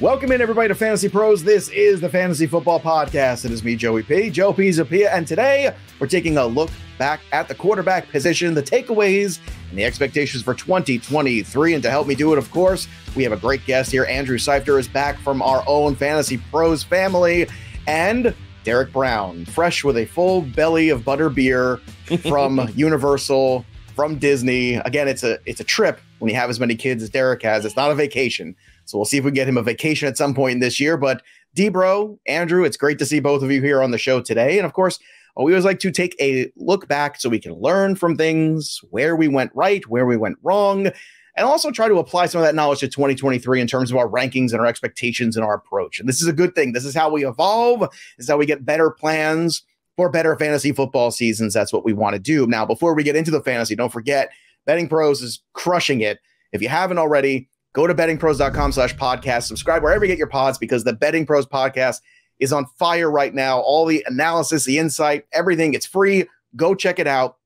Welcome in, everybody, to Fantasy Pros. This is the Fantasy Football Podcast. It is me, Joey P, Joe Pisapia, and today we're taking a look back at the quarterback position, the takeaways, and the expectations for 2023. And to help me do it, of course, we have a great guest here. Andrew Seifter is back from our own Fantasy Pros family, and Derek Brown, fresh with a full belly of butter beer from Universal, from Disney. Again, it's a it's a trip when you have as many kids as Derek has. It's not a vacation. So we'll see if we get him a vacation at some point in this year. But Debro, Andrew, it's great to see both of you here on the show today. And of course, uh, we always like to take a look back so we can learn from things, where we went right, where we went wrong, and also try to apply some of that knowledge to 2023 in terms of our rankings and our expectations and our approach. And this is a good thing. This is how we evolve. This is how we get better plans for better fantasy football seasons. That's what we want to do. Now, before we get into the fantasy, don't forget, Betting Pros is crushing it. If you haven't already, Go to bettingpros.com slash podcast. Subscribe wherever you get your pods because the Betting Pros podcast is on fire right now. All the analysis, the insight, everything, it's free. Go check it out.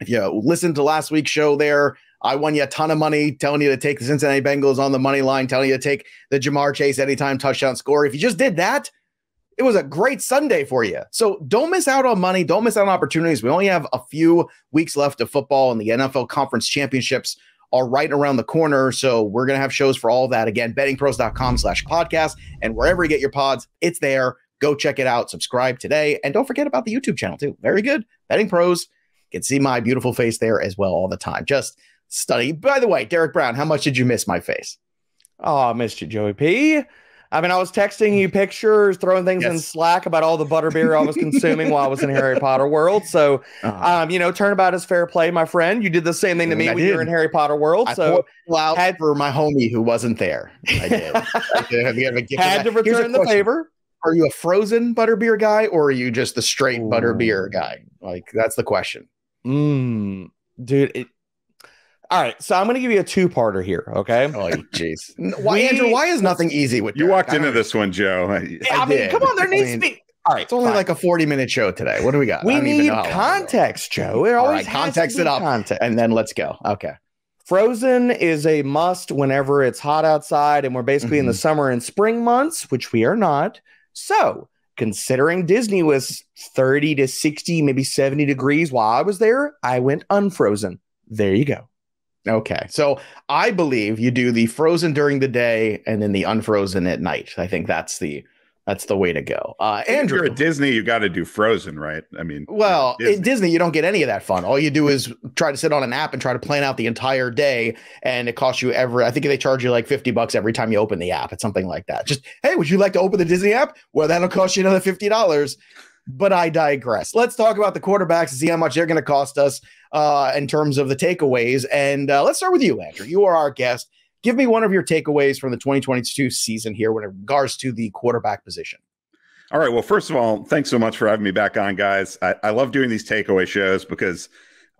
If you listen to last week's show there, I won you a ton of money telling you to take the Cincinnati Bengals on the money line, telling you to take the Ja'Marr Chase anytime touchdown score. If you just did that, it was a great Sunday for you. So don't miss out on money. Don't miss out on opportunities. We only have a few weeks left of football and the NFL conference championships are right around the corner. So we're going to have shows for all that. Again, bettingpros.com slash podcast. And wherever you get your pods, it's there. Go check it out. Subscribe today. And don't forget about the YouTube channel, too. Very good. Betting Pros. You can see my beautiful face there as well all the time. Just study. By the way, Derek Brown, how much did you miss my face? Oh, I missed you, Joey P. I mean, I was texting you pictures, throwing things yes. in Slack about all the butterbeer I was consuming while I was in Harry Potter world. So, uh-huh. um, you know, turnabout is fair play, my friend. You did the same thing to me I when did. you were in Harry Potter world. I so, out had for my homie who wasn't there. I did. I did. had to return the favor. Are you a frozen butterbeer guy, or are you just the straight Ooh. butterbeer guy? Like that's the question. Mm, dude, it, all right, so I'm going to give you a two-parter here. Okay. Oh, jeez. why, we, Andrew? Why is nothing easy with you? Walked into this one, Joe. I, I, I mean, come on, there needs I mean, to be. All right, it's only fine. like a 40 minute show today. What do we got? We need context, Joe. It always right, context it up, context. and then let's go. Okay. Frozen is a must whenever it's hot outside, and we're basically mm-hmm. in the mm-hmm. summer and spring months, which we are not. So, considering Disney was 30 to 60, maybe 70 degrees while I was there, I went unfrozen. There you go. Okay. So I believe you do the frozen during the day and then the unfrozen at night. I think that's the that's the way to go. Uh, Andrew, if you're at Disney, you got to do Frozen, right? I mean, well, Disney. at Disney, you don't get any of that fun. All you do is try to sit on an app and try to plan out the entire day, and it costs you every. I think they charge you like fifty bucks every time you open the app. It's something like that. Just hey, would you like to open the Disney app? Well, that'll cost you another fifty dollars but I digress. Let's talk about the quarterbacks and see how much they're going to cost us uh, in terms of the takeaways. And uh, let's start with you, Andrew. You are our guest. Give me one of your takeaways from the 2022 season here when it regards to the quarterback position. All right. Well, first of all, thanks so much for having me back on, guys. I, I love doing these takeaway shows because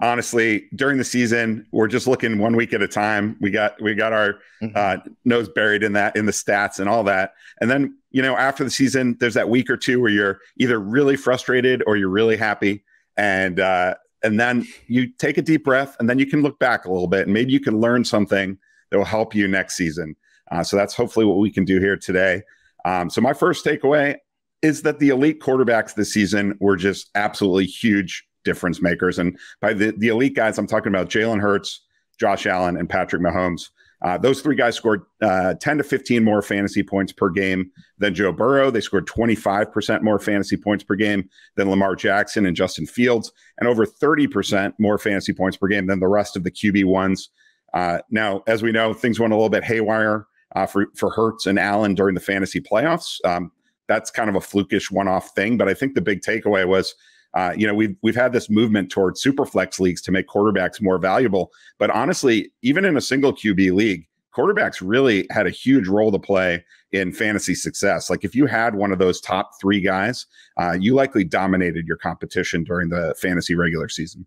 honestly, during the season, we're just looking one week at a time. We got we got our mm-hmm. uh, nose buried in that in the stats and all that, and then you know after the season, there's that week or two where you're either really frustrated or you're really happy, and uh, and then you take a deep breath, and then you can look back a little bit, and maybe you can learn something that will help you next season. Uh, so that's hopefully what we can do here today. Um, so my first takeaway is that the elite quarterbacks this season were just absolutely huge difference makers. And by the, the elite guys, I'm talking about Jalen Hurts, Josh Allen, and Patrick Mahomes. Uh, those three guys scored uh, 10 to 15 more fantasy points per game than Joe Burrow. They scored 25% more fantasy points per game than Lamar Jackson and Justin Fields, and over 30% more fantasy points per game than the rest of the QB ones. Uh, now, as we know, things went a little bit haywire uh, for, for Hurts and Allen during the fantasy playoffs. Um, that's kind of a flukish one off thing, but I think the big takeaway was uh, you know, we've we've had this movement towards super flex leagues to make quarterbacks more valuable. But honestly, even in a single QB league, quarterbacks really had a huge role to play in fantasy success. Like if you had one of those top three guys, uh, you likely dominated your competition during the fantasy regular season.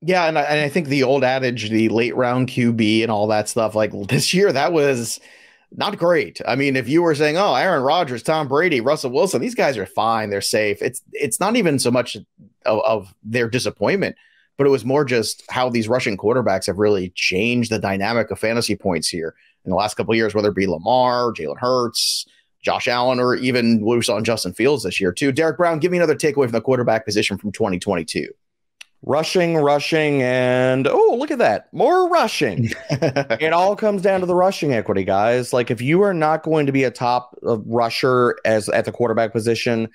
Yeah, and I, and I think the old adage, the late round QB and all that stuff, like this year, that was not great. I mean, if you were saying, "Oh, Aaron Rodgers, Tom Brady, Russell Wilson, these guys are fine, they're safe," it's it's not even so much of, of, their disappointment, but it was more just how these rushing quarterbacks have really changed the dynamic of fantasy points here. in the last couple years, whether it be Lamar, Jalen Hurts, Josh Allen, or even what we saw in Justin Fields this year too. Derek Brown, give me another takeaway from the quarterback position from 2022. Rushing, rushing, and oh, look at that. More rushing. it all comes down to the rushing equity, guys. Like if you are not going to be a top uh, rusher as at the quarterback position,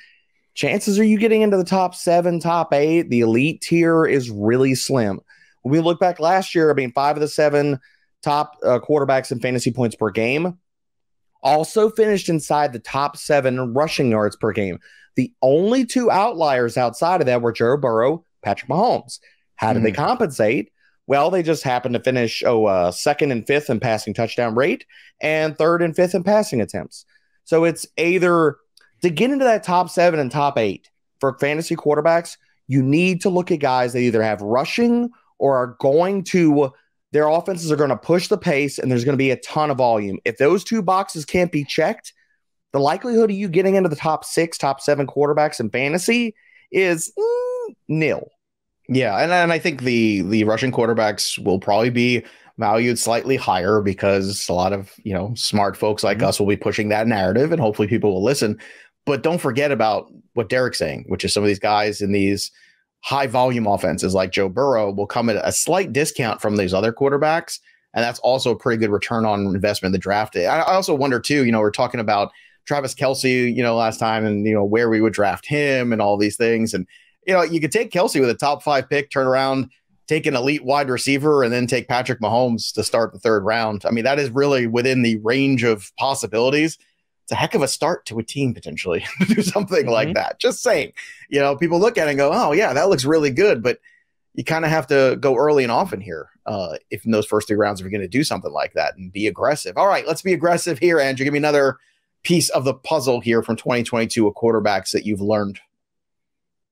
chances are you getting into the top seven, top eight. The elite tier is really slim. When we look back last year, I mean, five of the seven top uh, quarterbacks in fantasy points per game also finished inside the top seven rushing yards per game. The only two outliers outside of that were Joe Burrow, Patrick Mahomes. How did mm. they hmm. compensate? Well, they just happened to finish oh uh, second and fifth in passing touchdown rate and third and fifth in passing attempts. So it's either to get into that top seven and top eight for fantasy quarterbacks, you need to look at guys that either have rushing or are going to their offenses are going to push the pace and there's going to be a ton of volume. If those two boxes can't be checked, the likelihood of you getting into the top six, top seven quarterbacks in fantasy is mm, nil. Yeah, and, and I think the the rushing quarterbacks will probably be valued slightly higher because a lot of you know smart folks like mm-hmm. us will be pushing that narrative, and hopefully people will listen. But don't forget about what Derek's saying, which is some of these guys in these high volume offenses like Joe Burrow will come at a slight discount from these other quarterbacks. And that's also a pretty good return on investment in the draft. I, I also wonder too, you know, we're talking about Travis Kelce, you know, last time and, you know, where we would draft him and all these things. And, you know, you could take Kelce with a top five pick, turn around, take an elite wide receiver, and then take Patrick Mahomes to start the third round. I mean, that is really within the range of possibilities it's a heck of a start to a team potentially to do something mm-hmm. like that. Just saying, you know, people look at it and go, oh, yeah, that looks really good. But you kind of have to go early and often here uh, if in those first three rounds, if you're going to do something like that and be aggressive. All right, let's be aggressive here, Andrew. Give me another piece of the puzzle here from 2022 of quarterbacks that you've learned.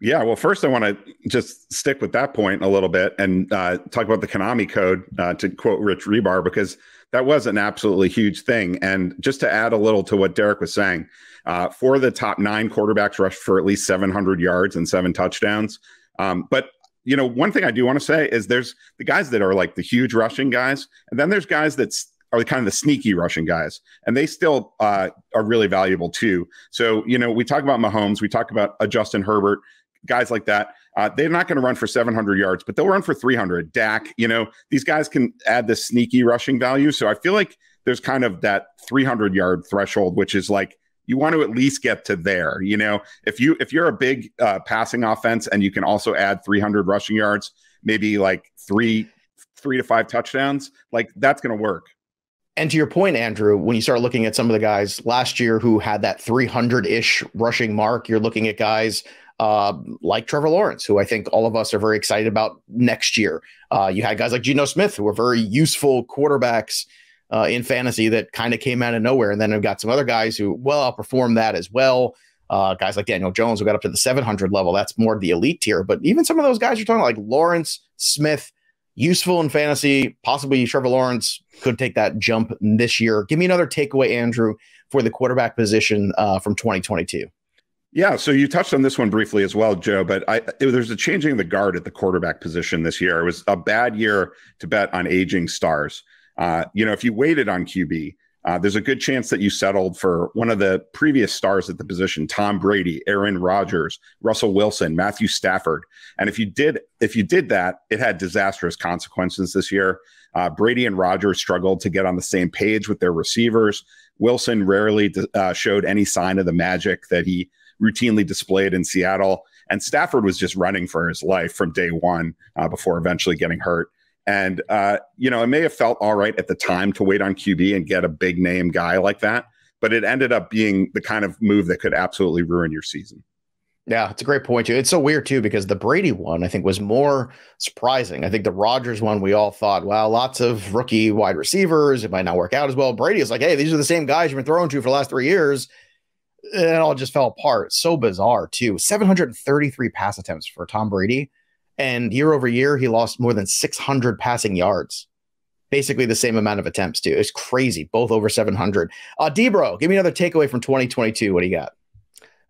Yeah, well, first I want to just stick with that point a little bit and uh, talk about the Konami code uh, to quote Rich Hribar because that was an absolutely huge thing. And just to add a little to what Derek was saying, uh, for the top nine quarterbacks rushed for at least 700 yards and seven touchdowns. Um, but you know, one thing I do want to say is there's the guys that are like the huge rushing guys, and then there's guys that are kind of the sneaky rushing guys, and they still uh, are really valuable too. So you know, we talk about Mahomes, we talk about a Justin Herbert, guys like that. Uh, they're not going to run for 700 yards, but they'll run for 300. Dak, you know, these guys can add this sneaky rushing value. So I feel like there's kind of that 300 yard threshold, which is like you want to at least get to there. You know, if you if you're a big uh, passing offense and you can also add 300 rushing yards, maybe like three three to five touchdowns, like that's going to work. And to your point, Andrew, when you start looking at some of the guys last year who had that 300 ish rushing mark, you're looking at guys uh, like Trevor Lawrence, who I think all of us are very excited about next year. Uh, you had guys like Geno Smith, who are very useful quarterbacks uh, in fantasy that kind of came out of nowhere. And then we've got some other guys who well outperformed that as well. Uh, guys like Daniel Jones, who got up to the 700 level. That's more the elite tier. But even some of those guys you're talking like Lawrence, Smith, useful in fantasy. Possibly Trevor Lawrence could take that jump this year. Give me another takeaway, Andrew, for the quarterback position uh, from 2022. Yeah, so you touched on this one briefly as well, Joe. But I, it, there's a changing of the guard at the quarterback position this year. It was a bad year to bet on aging stars. Uh, you know, if you waited on QB, uh, there's a good chance that you settled for one of the previous stars at the position: Tom Brady, Aaron Rodgers, Russell Wilson, Matthew Stafford. And if you did, if you did that, it had disastrous consequences this year. Uh, Brady and Rodgers struggled to get on the same page with their receivers. Wilson rarely uh, showed any sign of the magic that he routinely displayed in Seattle. And Stafford was just running for his life from day one uh, before eventually getting hurt. And, uh, you know, it may have felt all right at the time to wait on QB and get a big name guy like that, but it ended up being the kind of move that could absolutely ruin your season. Yeah, it's a great point. It's so weird too because the Brady one I think was more surprising. I think the Rodgers one we all thought, well, lots of rookie wide receivers, it might not work out as well. Brady is like, hey, these are the same guys you've been throwing to for the last three years it all just fell apart. So bizarre, too. 733 pass attempts for Tom Brady. And year over year, he lost more than 600 passing yards. Basically the same amount of attempts, too. It's crazy. Both over 700. Uh, Debro, give me another takeaway from 2022. What do you got?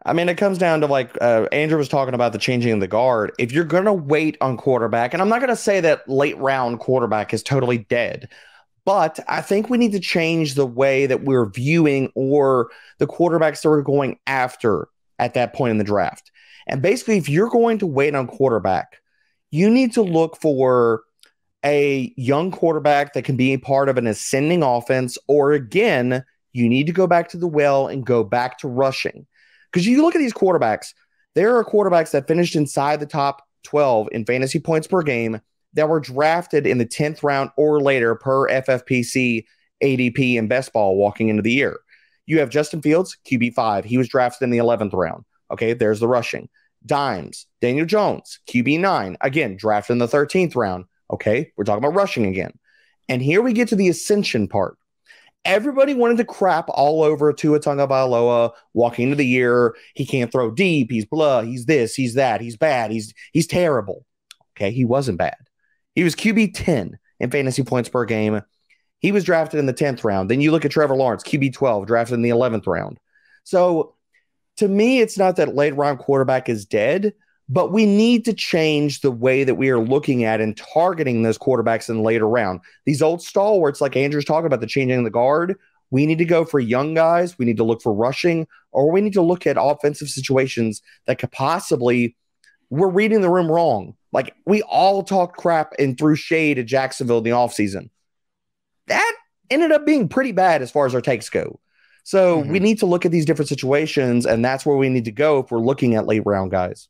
I mean, it comes down to like uh, Andrew was talking about the changing of the guard. If you're going to wait on quarterback, and I'm not going to say that late round quarterback is totally dead, But I think we need to change the way that we're viewing or the quarterbacks that we're going after at that point in the draft. And basically, if you're going to wait on quarterback, you need to look for a young quarterback that can be a part of an ascending offense, or again, you need to go back to the well and go back to rushing. Because you look at these quarterbacks, there are quarterbacks that finished inside the top 12 in fantasy points per game that were drafted in the 10th round or later per FFPC ADP and best ball walking into the year. You have Justin Fields, QB5. He was drafted in the 11th round. Okay, there's the rushing. Dimes, Daniel Jones, QB9, again, drafted in the 13th round. Okay, we're talking about rushing again. And here we get to the ascension part. Everybody wanted to crap all over Tua Tagovailoa walking into the year. He can't throw deep. He's blah. He's this. He's that. He's bad. He's he's terrible. Okay, he wasn't bad. He was QB 10 in fantasy points per game. He was drafted in the 10th round. Then you look at Trevor Lawrence, QB 12, drafted in the 11th round. So to me, it's not that late round quarterback is dead, but we need to change the way that we are looking at and targeting those quarterbacks in later round. These old stalwarts, like Andrew's talking about, the changing the guard, we need to go for young guys. We need to look for rushing, or we need to look at offensive situations that could possibly, we're reading the room wrong. Like we all talked crap and threw shade at Jacksonville in the offseason. That ended up being pretty bad as far as our takes go. So mm-hmm. we need to look at these different situations, and that's where we need to go if we're looking at late round guys.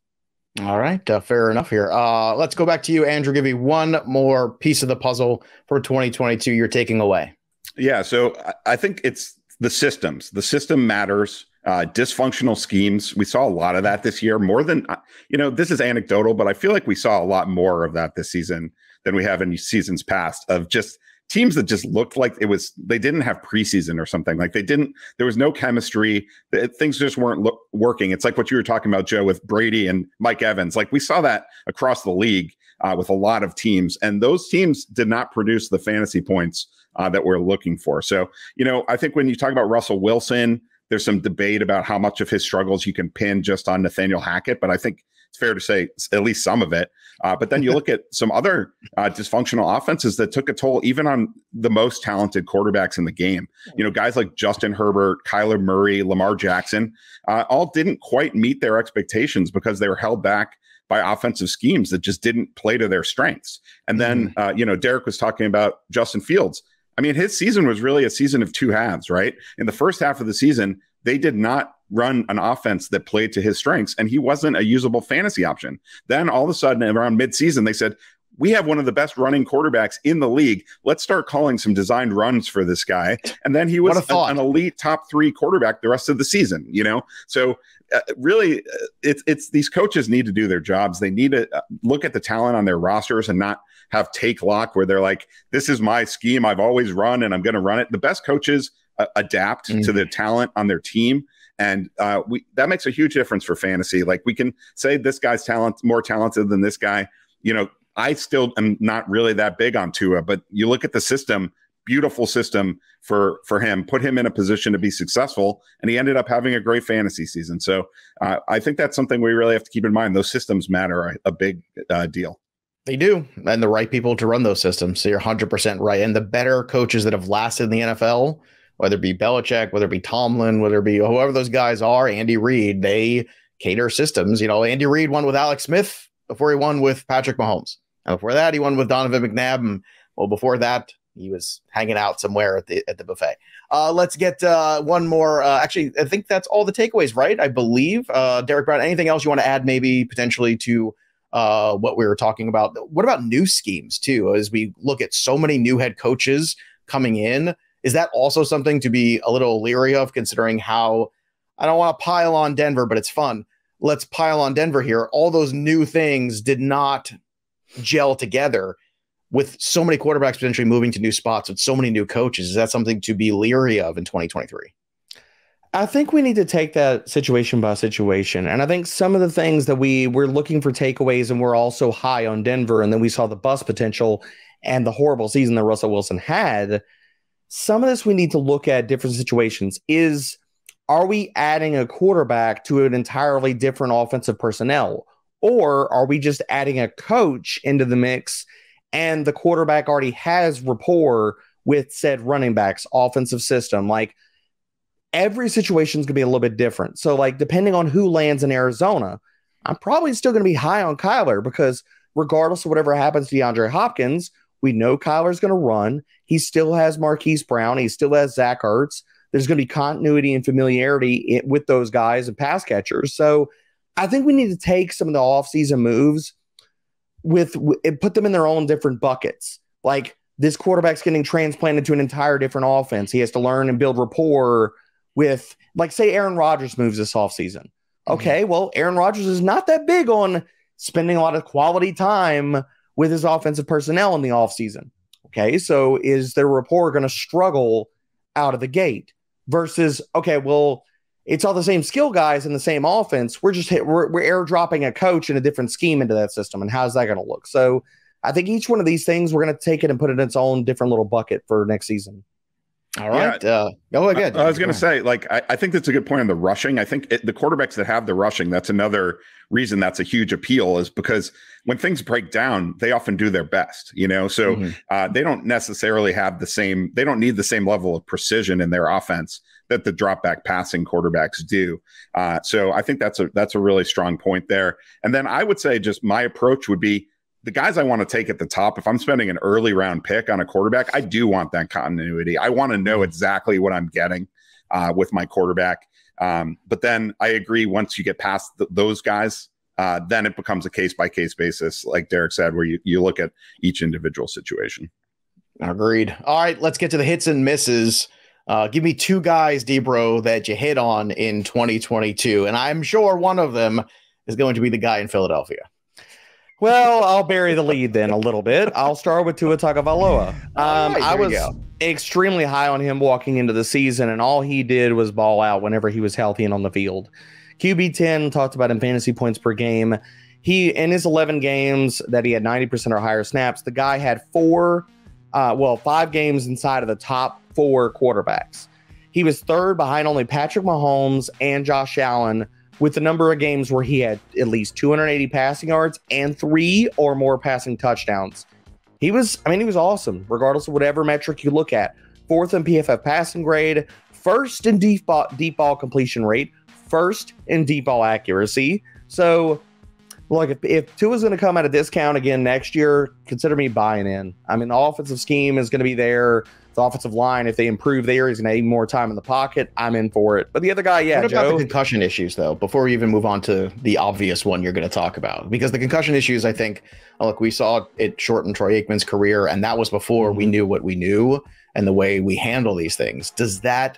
All right, uh, fair enough here. Uh, let's go back to you, Andrew. Give me one more piece of the puzzle for 2022. You're taking away. Yeah, so I think it's the systems. The system matters. Uh, dysfunctional schemes. We saw a lot of that this year. More than uh, you know, this is anecdotal, but I feel like we saw a lot more of that this season than we have in seasons past. Of just teams that just looked like it was they didn't have preseason or something like they didn't there was no chemistry things just weren't lo- working it's like what you were talking about joe with brady and mike evans like we saw that across the league uh, with a lot of teams and those teams did not produce the fantasy points uh, that we're looking for so you know i think when you talk about russell wilson there's some debate about how much of his struggles you can pin just on nathaniel hackett but i think it's fair to say at least some of it. Uh, but then you look at some other uh, dysfunctional offenses that took a toll even on the most talented quarterbacks in the game. You know, guys like Justin Herbert, Kyler Murray, Lamar Jackson, uh, all didn't quite meet their expectations because they were held back by offensive schemes that just didn't play to their strengths. And then, mm-hmm. uh, you know, Derek was talking about Justin Fields. I mean, his season was really a season of two halves, right? In the first half of the season, they did not run an offense that played to his strengths, and he wasn't a usable fantasy option. Then all of a sudden, around midseason, they said, we have one of the best running quarterbacks in the league. Let's start calling some designed runs for this guy. And then he was an, an, elite top three quarterback the rest of the season, you know? So uh, really uh, it's, it's these coaches need to do their jobs. They need to uh, look at the talent on their rosters and not have take lock where they're like, this is my scheme. I've always run and I'm going to run it. The best coaches uh, adapt mm-hmm. to the talent on their team and uh, we that makes a huge difference for fantasy. Like we can say this guy's talent more talented than this guy. You know, I still am not really that big on Tua, but you look at the system, beautiful system for for him, put him in a position to be successful, and he ended up having a great fantasy season. So uh, I think that's something we really have to keep in mind. Those systems matter a, a big uh, deal. They do, and the right people to run those systems. So you're 100 percent right. And the better coaches that have lasted in the NFL whether it be Belichick, whether it be Tomlin, whether it be whoever those guys are, Andy Reid, they cater systems. You know, Andy Reid won with Alex Smith before he won with Patrick Mahomes. And before that, he won with Donovan McNabb. And well, before that, he was hanging out somewhere at the at the buffet. Uh, let's get uh, one more. Uh, actually, I think that's all the takeaways, right? I believe. Uh, Derek Brown, anything else you want to add, maybe potentially to uh, what we were talking about? What about new schemes too? As we look at so many new head coaches coming in, is that also something to be a little leery of, considering how I don't want to pile on Denver, but it's fun. Let's pile on Denver here. All those new things did not gel together with so many quarterbacks potentially moving to new spots with so many new coaches. Is that something to be leery of in 2023? I think we need to take that situation by situation. And I think some of the things that we we're looking for takeaways and we're also high on Denver. And then we saw the bus potential and the horrible season that Russell Wilson had some of this we need to look at different situations. Is are we adding a quarterback to an entirely different offensive personnel? Or are we just adding a coach into the mix and the quarterback already has rapport with said running backs, offensive system. Like every situation is going to be a little bit different. So, like, depending on who lands in Arizona, I'm probably still going to be high on Kyler because regardless of whatever happens to DeAndre Hopkins, we know Kyler's going to run. He still has Marquise Brown. He still has Zach Ertz. There's going to be continuity and familiarity with those guys and pass catchers. So I think we need to take some of the offseason moves with and put them in their own different buckets. Like this quarterback's getting transplanted to an entire different offense. He has to learn and build rapport with, like, say, Aaron Rodgers moves this offseason. Mm-hmm. Okay, mm-hmm. well, Aaron Rodgers is not that big on spending a lot of quality time with his offensive personnel in the offseason. Okay, so is their rapport going to struggle out of the gate versus, okay, well, it's all the same skill guys in the same offense. We're just hit, we're, we're airdropping a coach in a different scheme into that system. And how's that going to look? So I think each one of these things, we're going to take it and put it in its own different little bucket for next season. All right. Yeah. Uh, go ahead. I, I was going to say, like, I, I, think that's a good point on the rushing. I think it, the quarterbacks that have the rushing, that's another reason that's a huge appeal, is because when things break down, they often do their best, you know? So mm-hmm. uh, they don't necessarily have the same, they don't need the same level of precision in their offense that the drop back passing quarterbacks do. Uh, so I think that's a, that's a really strong point there. And then I would say just my approach would be, the guys I want to take at the top, if I'm spending an early round pick on a quarterback, I do want that continuity. I want to know mm-hmm. exactly what I'm getting uh, with my quarterback. Um, but then I agree, once you get past th- those guys, uh, then it becomes a case by case basis, like Derek said, where you, you look at each individual situation. Agreed. All right, let's get to the hits and misses. Uh, give me two guys, Debro, that you hit on in 2022. And I'm sure one of them is going to be the guy in Philadelphia. Well, I'll bury the lead then a little bit. I'll start with Tua Tagovailoa. Um, right, I was extremely high on him walking into the season, and all he did was ball out whenever he was healthy and on the field. QB ten talked about in fantasy points per game. He in his eleven games that he had ninety percent or higher snaps, the guy had four, uh, well, five games inside of the top four quarterbacks. He was third behind only Patrick Mahomes and Josh Allen with the number of games where he had at least 280 passing yards and three or more passing touchdowns. He was, I mean, he was awesome, regardless of whatever metric you look at. Fourth in PFF passing grade, first in deep ball, deep ball completion rate, first in deep ball accuracy. So, look, if, if Tua's going to come at a discount again next year, consider me buying in. I mean, the offensive scheme is going to be there the offensive line, if they improve there, he's going to need more time in the pocket. I'm in for it. But the other guy, yeah, what Joe, about the concussion issues though? Before we even move on to the obvious one you're going to talk about, because the concussion issues, I think, look, we saw it shorten Troy Aikman's career, and that was before we mm-hmm. knew what we knew and the way we handle these things. Does that?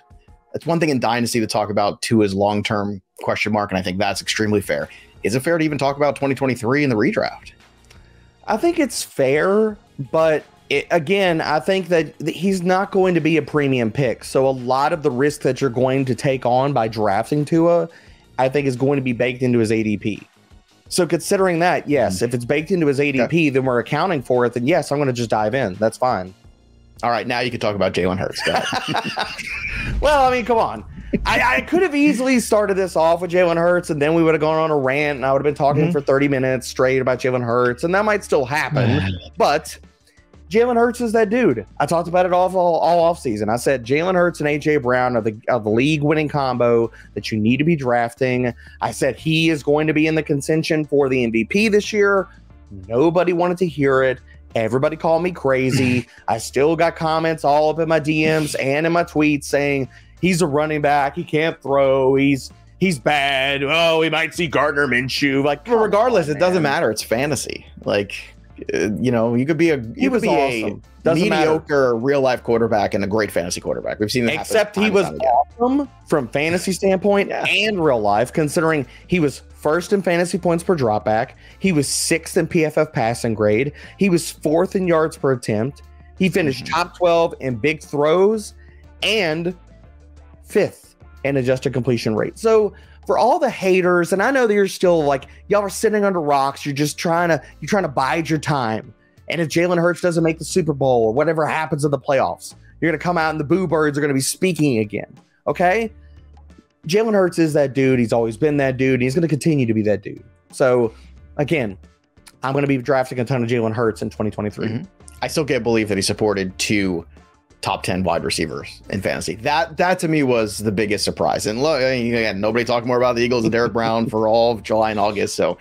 It's one thing in dynasty to talk about his long term question mark, and I think that's extremely fair. Is it fair to even talk about 2023 in the redraft? I think it's fair, but it, again, I think that he's not going to be a premium pick. So a lot of the risk that you're going to take on by drafting Tua, I think is going to be baked into his ADP. So considering that, yes, mm. if it's baked into his ADP, then we're accounting for it. Then yes, I'm going to just dive in. That's fine. All right, now you can talk about Jalen Hurts. well, I mean, come on. I, I, could have easily started this off with Jalen Hurts, and then we would have gone on a rant, and I would have been talking mm-hmm. for 30 minutes straight about Jalen Hurts, and that might still happen. but Jalen Hurts is that dude. I talked about it all all, all off season. I said Jalen Hurts and AJ Brown are the of the league winning combo that you need to be drafting. I said he is going to be in the contention for the MVP this year. Nobody wanted to hear it. Everybody called me crazy. I still got comments all up in my DMs and in my tweets saying he's a running back. He can't throw. He's he's bad. Oh, we might see Gardner Minshew. Like, regardless, it doesn't matter. It's fantasy. Like uh, you know, you could be a he was awesome. a mediocre real life quarterback and a great fantasy quarterback. We've seen that. Except he was awesome from fantasy standpoint yeah. and real life, considering he was first in fantasy points per dropback. He was sixth in PFF passing grade. He was fourth in yards per attempt. He finished mm-hmm. top 12 in big throws and fifth in adjusted completion rate. So for all the haters, and I know that you're still like y'all are sitting under rocks. You're just trying to you're trying to bide your time. And if Jalen Hurts doesn't make the Super Bowl or whatever happens in the playoffs, you're gonna come out and the boo birds are gonna be speaking again. Okay. Jalen Hurts is that dude. He's always been that dude. And he's gonna continue to be that dude. So again, I'm gonna be drafting a ton of Jalen Hurts in 2023. Mm-hmm. I still can't believe that he supported two top 10 wide receivers in fantasy. That that to me was the biggest surprise. And look, again, nobody talked more about the Eagles and Derek Brown for all of July and August. So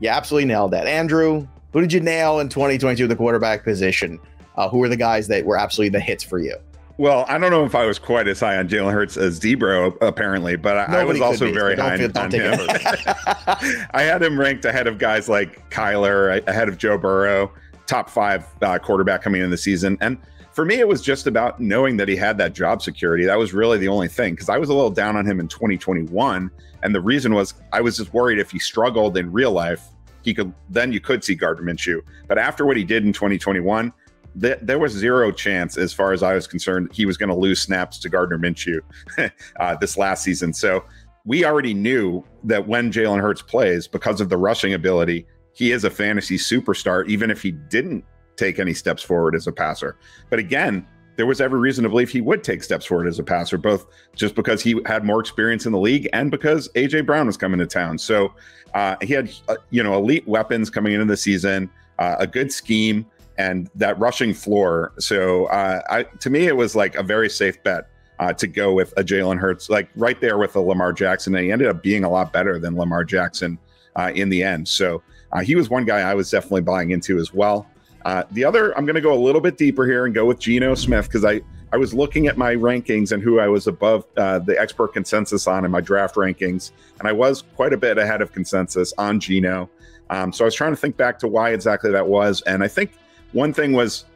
you absolutely nailed that. Andrew, who did you nail in 2022 the quarterback position? Uh, who were the guys that were absolutely the hits for you? Well, I don't know if I was quite as high on Jalen Hurts as Debro, apparently, but I, I was also be, very high feel, on him. I had him ranked ahead of guys like Kyler, ahead of Joe Burrow, top five uh, quarterback coming in the season. And for me, it was just about knowing that he had that job security. That was really the only thing because I was a little down on him in 2021. And the reason was I was just worried if he struggled in real life, he could then you could see Gardner Minshew. But after what he did in 2021, th- there was zero chance, as far as I was concerned, he was going to lose snaps to Gardner Minshew uh, this last season. So we already knew that when Jalen Hurts plays, because of the rushing ability, he is a fantasy superstar, even if he didn't take any steps forward as a passer. But again, there was every reason to believe he would take steps forward as a passer, both just because he had more experience in the league and because AJ Brown was coming to town. So uh, he had, uh, you know, elite weapons coming into the season, uh, a good scheme and that rushing floor. So uh, I, to me, it was like a very safe bet uh, to go with a Jalen Hurts, like right there with a Lamar Jackson. And he ended up being a lot better than Lamar Jackson uh, in the end. So he was one guy I was definitely buying into as well. Uh, the other, I'm going to go a little bit deeper here and go with Geno Smith because I, I was looking at my rankings and who I was above uh, the expert consensus on in my draft rankings. And I was quite a bit ahead of consensus on Geno. Um, so I was trying to think back to why exactly that was. And I think one thing was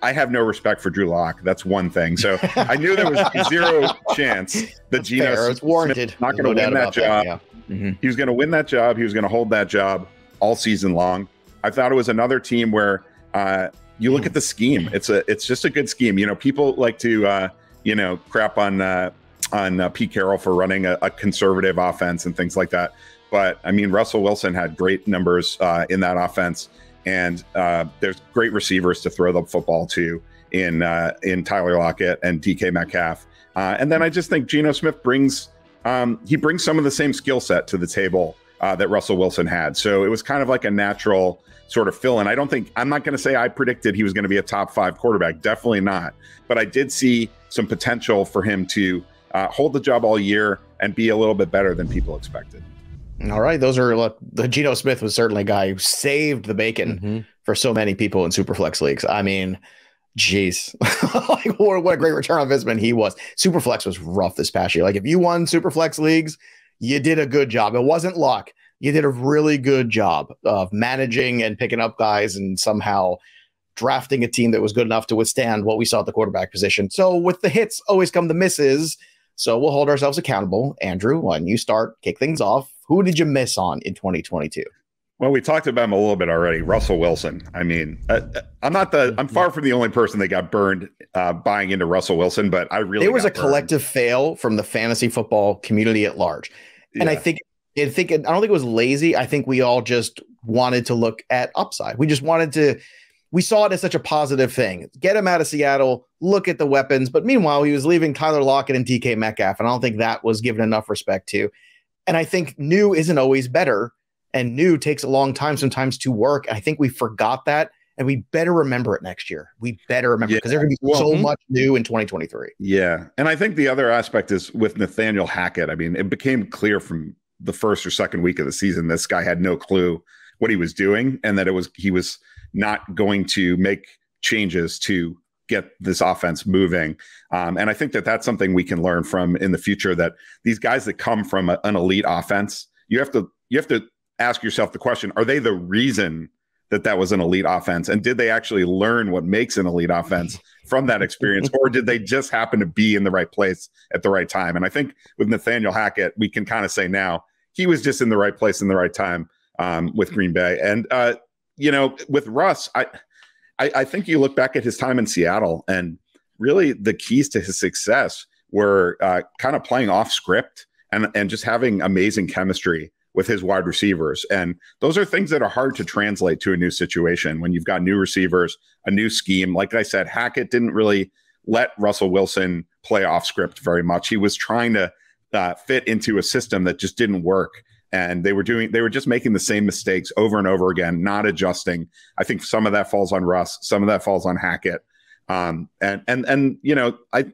I have no respect for Drew Lock. That's one thing. So I knew there was zero chance that Geno Smith warranted. not going to no win that job. That, yeah. mm-hmm. He was going to win that job. He was going to hold that job all season long. I thought it was another team where uh, you look at the scheme. It's a it's just a good scheme. You know, people like to uh, you know crap on uh, on uh, Pete Carroll for running a, a, conservative offense and things like that. But I mean, Russell Wilson had great numbers uh, in that offense and uh, there's great receivers to throw the football to in uh, in Tyler Lockett and DK Metcalf. Uh, and then I just think Geno Smith brings um, he brings some of the same skill set to the table uh, that Russell Wilson had. So it was kind of like a natural sort of fill in. I don't think I'm not going to say I predicted he was going to be a top five quarterback. Definitely not. But I did see some potential for him to uh, hold the job all year and be a little bit better than people expected. All right, those are look. The Geno Smith was certainly a guy who saved the bacon mm-hmm. for so many people in Superflex leagues. I mean, jeez, like what, what a great return on investment he was. Superflex was rough this past year. Like if you won Superflex leagues, you did a good job. It wasn't luck. You did a really good job of managing and picking up guys and somehow drafting a team that was good enough to withstand what we saw at the quarterback position. So with the hits always come the misses. So we'll hold ourselves accountable. Andrew, when you start, kick things off. Who did you miss on in 2022? Well, we talked about him a little bit already. Russell Wilson. I mean, uh, uh, I, am not the. I'm far from the only person that got burned uh, buying into Russell Wilson, but I really. It was a burned. collective fail from the fantasy football community at large, and yeah. I think. I think I don't think it was lazy. I think we all just wanted to look at upside. We just wanted to. We saw it as such a positive thing. Get him out of Seattle. Look at the weapons. But meanwhile, he was leaving Tyler Lockett and DK Metcalf, and I don't think that was given enough respect to. And I think new isn't always better. And new takes a long time sometimes to work. And I think we forgot that. And we better remember it next year. We better remember because yeah. there's going to be so hmm. much new in 2023. Yeah. And I think the other aspect is with Nathaniel Hackett. I mean, it became clear from the first or second week of the season, this guy had no clue what he was doing and that it was, he was not going to make changes to get this offense moving. Um, and I think that that's something we can learn from in the future. That these guys that come from a, an elite offense, you have to you have to ask yourself the question: Are they the reason that that was an elite offense? And did they actually learn what makes an elite offense from that experience, or did they just happen to be in the right place at the right time? And I think with Nathaniel Hackett, we can kind of say now he was just in the right place in the right time um, with Green Bay. And uh, you know, with Russ, I I, I think you look back at his time in Seattle, and really the keys to his success were uh, kind of playing off script and and just having amazing chemistry with his wide receivers. And those are things that are hard to translate to a new situation when you've got new receivers, a new scheme. Like I said, Hackett didn't really let Russell Wilson play off script very much. He was trying to uh, fit into a system that just didn't work and they were doing they were just making the same mistakes over and over again not adjusting i think some of that falls on russ some of that falls on hackett Um, and and and you know, I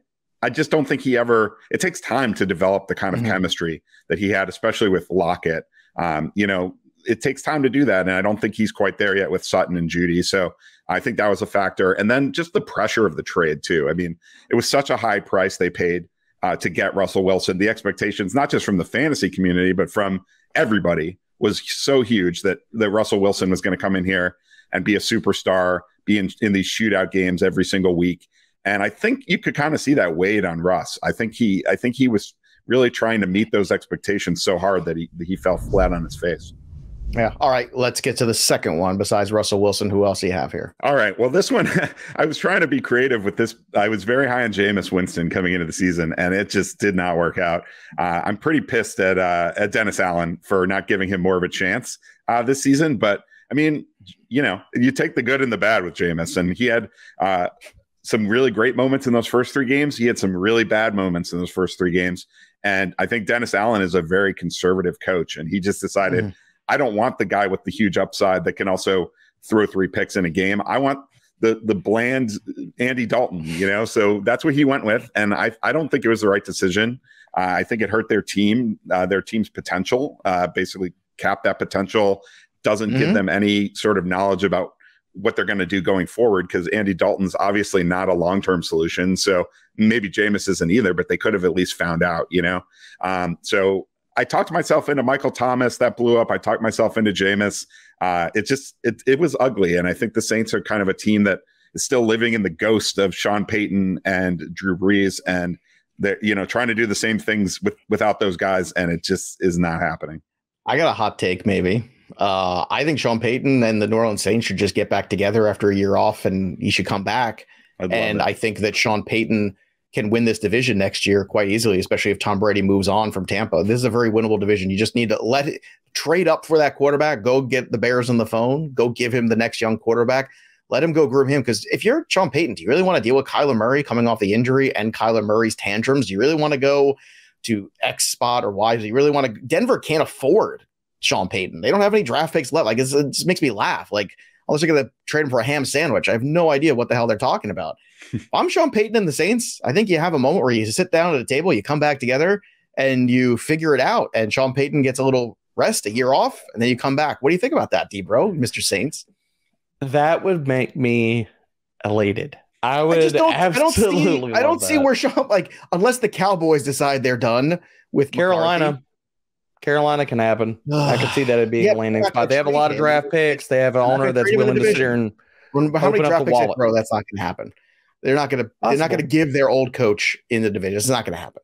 I just don't think he ever. It takes time to develop the kind of mm-hmm. chemistry that he had, especially with Lockett. Um, you know, it takes time to do that, and I don't think he's quite there yet with Sutton and Jeudy. So I think that was a factor, and then just the pressure of the trade too. I mean, it was such a high price they paid uh, to get Russell Wilson. The expectations, not just from the fantasy community, but from everybody, was so huge that that Russell Wilson was going to come in here and be a superstar, be in, in these shootout games every single week. And I think you could kind of see that weight on Russ. I think he, I think he was really trying to meet those expectations so hard that he that he fell flat on his face. Yeah. All right. Let's get to the second one. Besides Russell Wilson, who else do you have here? All right. Well, this one, I was trying to be creative with this. I was very high on Jameis Winston coming into the season, and it just did not work out. Uh, I'm pretty pissed at uh, at Dennis Allen for not giving him more of a chance uh, this season. But I mean, you know, you take the good and the bad with Jameis, and he had uh, some really great moments in those first three games. He had some really bad moments in those first three games. And I think Dennis Allen is a very conservative coach, and he just decided. Mm-hmm I don't want the guy with the huge upside that can also throw three picks in a game. I want the the bland Andy Dalton, you know. So that's what he went with, and I I don't think it was the right decision. Uh, I think it hurt their team, uh, their team's potential. Uh, basically, cap that potential. Doesn't mm-hmm. give them any sort of knowledge about what they're going to do going forward because Andy Dalton's obviously not a long term solution. So maybe Jameis isn't either, but they could have at least found out, you know. Um, so I talked myself into Michael Thomas that blew up. I talked myself into Jameis. Uh, it just it it was ugly, and I think the Saints are kind of a team that is still living in the ghost of Sean Payton and Drew Brees, and they're you know trying to do the same things with without those guys, and it just is not happening. I got a hot take, maybe. Uh, I think Sean Payton and the New Orleans Saints should just get back together after a year off, and he should come back. And it. I think that Sean Payton can win this division next year quite easily, especially if Tom Brady moves on from Tampa. This is a very winnable division. You just need to let it trade up for that quarterback. Go get the Bears on the phone. Go give him the next young quarterback. Let him go groom him. Because if you're Sean Payton, do you really want to deal with Kyler Murray coming off the injury and Kyler Murray's tantrums? Do you really want to go to X spot or Y? Do you really want to? Denver can't afford Sean Payton. They don't have any draft picks left. Like it just makes me laugh. Like unless you're going to trade him for a ham sandwich, I have no idea what the hell they're talking about. I'm Sean Payton and the Saints. I think you have a moment where you sit down at a table, you come back together, and you figure it out. And Sean Payton gets a little rest, a year off, and then you come back. What do you think about that, D bro, Mr. Saints? That would make me elated. I would I don't, absolutely. I don't see, I don't see where Sean like unless the Cowboys decide they're done with Carolina. McCarthy. Carolina can happen. I could see that it being yeah, a landing spot. They have a lot of draft picks. They have an owner that's willing to sit here and how many draft picks, bro? That's not going to happen. They're not going to. They're not going to give their old coach in the division. It's not going to happen.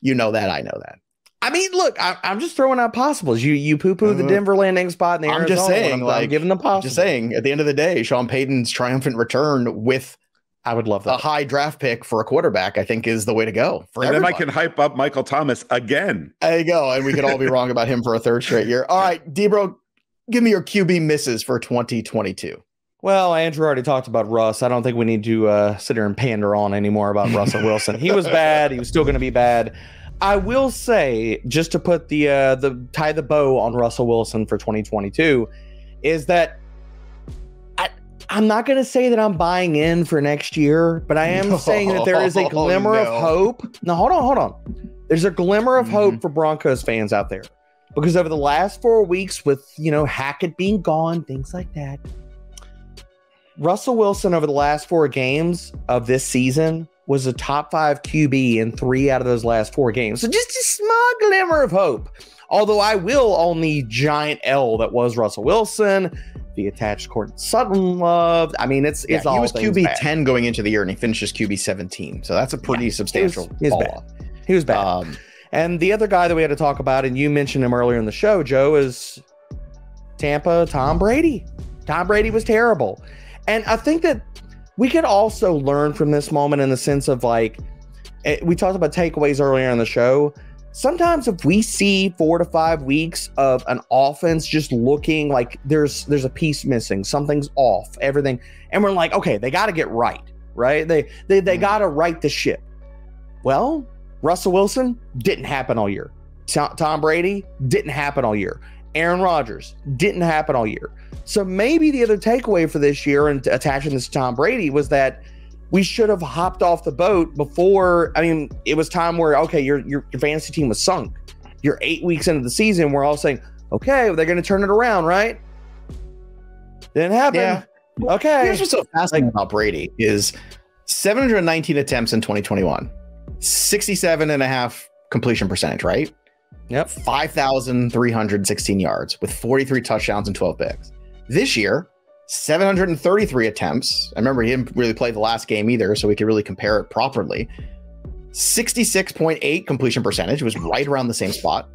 You know that. I know that. I mean, look, I, am just throwing out possibles. You you poo poo uh, the uh-huh. Denver landing spot in the I'm Arizona. just saying, I'm, like, I'm giving them possible. Just saying, at the end of the day, Sean Payton's triumphant return with I would love that. A high draft pick for a quarterback, I think, is the way to go. For and everybody. then I can hype up Michael Thomas again. There you go. And we could all be wrong about him for a third straight year. All right, Debro, give me your QB misses for 2022. Well, Andrew already talked about Russ. I don't think we need to uh, sit here and pander on anymore about Russell Wilson. He was bad. He was still going to be bad. I will say, just to put the uh, the tie the bow on Russell Wilson for 2022, is that I I'm not going to say that I'm buying in for next year, but I am no, saying that there is a glimmer no. of hope. No, hold on, hold on. There's a glimmer of mm-hmm. hope for Broncos fans out there because over the last four weeks, with you know Hackett being gone, things like that Russell Wilson over the last four games of this season was a top five QB in three out of those last four games. So just a small glimmer of hope. Although I will own the giant L that was Russell Wilson, the attached Courtland Sutton loved. I mean, it's it's yeah, all he was QB bad. ten going into the year, and he finishes QB seventeen. So that's a pretty yeah, substantial. He was, bad. He was bad. Um, and the other guy that we had to talk about, and you mentioned him earlier in the show, Joe, is Tampa Tom Brady. Tom Brady was terrible. And I think that we could also learn from this moment in the sense of like, eh, we talked about takeaways earlier in the show. Sometimes if we see four to five weeks of an offense just looking like there's there's a piece missing, something's off, everything, and we're like, okay, they got to get right, right? They they they mm. got to right the ship. Well, Russell Wilson didn't happen all year. Tom Brady didn't happen all year. Aaron Rodgers didn't happen all year. So maybe the other takeaway for this year and attaching this to Tom Brady was that we should have hopped off the boat before. I mean, it was time where okay, your your, your fantasy team was sunk. You're eight weeks into the season. We're all saying, okay, they're going to turn it around, right? Didn't happen. Yeah. Okay. Here's what's so fascinating about Brady is 719 attempts in 2021, 67 and a half completion percentage, right? Yep. 5,316 yards with 43 touchdowns and 12 picks. This year, 733 attempts. I remember he didn't really play the last game either, so we could really compare it properly. 66.8 completion percentage was right around the same spot.